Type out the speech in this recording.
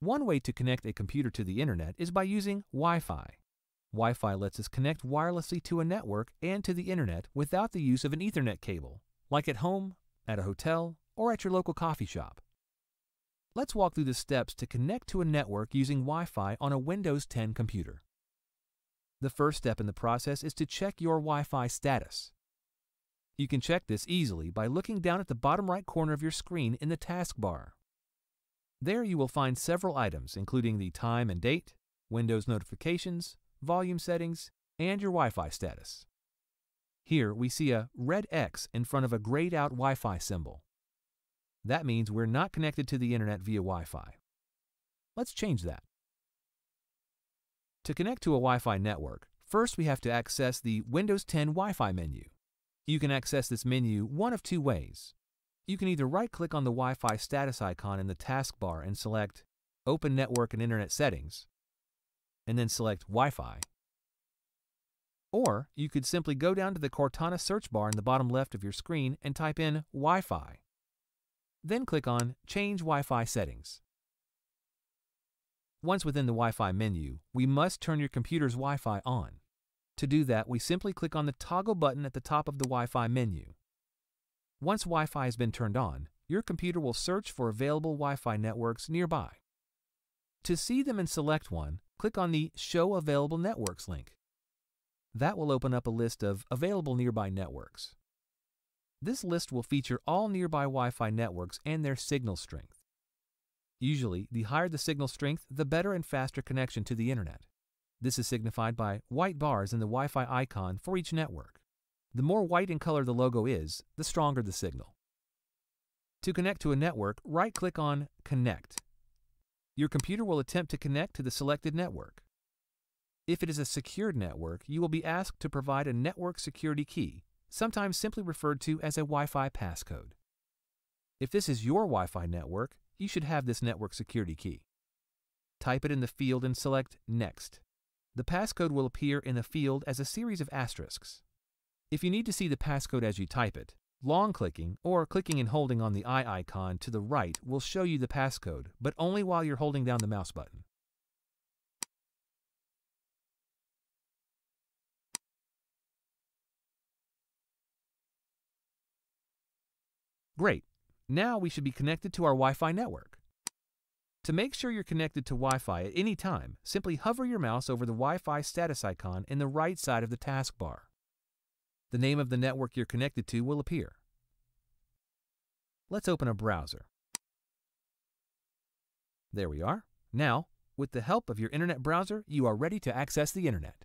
One way to connect a computer to the internet is by using Wi-Fi. Wi-Fi lets us connect wirelessly to a network and to the internet without the use of an Ethernet cable, like at home, at a hotel, or at your local coffee shop. Let's walk through the steps to connect to a network using Wi-Fi on a Windows 10 computer. The first step in the process is to check your Wi-Fi status. You can check this easily by looking down at the bottom right corner of your screen in the taskbar. There you will find several items including the time and date, Windows notifications, volume settings, and your Wi-Fi status. Here we see a red X in front of a grayed out Wi-Fi symbol. That means we're not connected to the internet via Wi-Fi. Let's change that. To connect to a Wi-Fi network, first we have to access the Windows 10 Wi-Fi menu. You can access this menu one of two ways. You can either right-click on the Wi-Fi status icon in the taskbar and select Open Network and Internet Settings, and then select Wi-Fi. Or you could simply go down to the Cortana search bar in the bottom left of your screen and type in Wi-Fi. Then click on Change Wi-Fi Settings. Once within the Wi-Fi menu, we must turn your computer's Wi-Fi on. To do that, we simply click on the toggle button at the top of the Wi-Fi menu. Once Wi-Fi has been turned on, your computer will search for available Wi-Fi networks nearby. To see them and select one, click on the Show Available Networks link. That will open up a list of available nearby networks. This list will feature all nearby Wi-Fi networks and their signal strength. Usually, the higher the signal strength, the better and faster connection to the internet. This is signified by white bars in the Wi-Fi icon for each network. The more white in color the logo is, the stronger the signal. To connect to a network, right-click on Connect. Your computer will attempt to connect to the selected network. If it is a secured network, you will be asked to provide a network security key, sometimes simply referred to as a Wi-Fi passcode. If this is your Wi-Fi network, you should have this network security key. Type it in the field and select Next. The passcode will appear in the field as a series of asterisks. If you need to see the passcode as you type it, long clicking or clicking and holding on the eye icon to the right will show you the passcode, but only while you're holding down the mouse button. Great. Now we should be connected to our Wi-Fi network. To make sure you're connected to Wi-Fi at any time, simply hover your mouse over the Wi-Fi status icon in the right side of the taskbar. The name of the network you're connected to will appear. Let's open a browser. There we are. Now, with the help of your internet browser, you are ready to access the internet.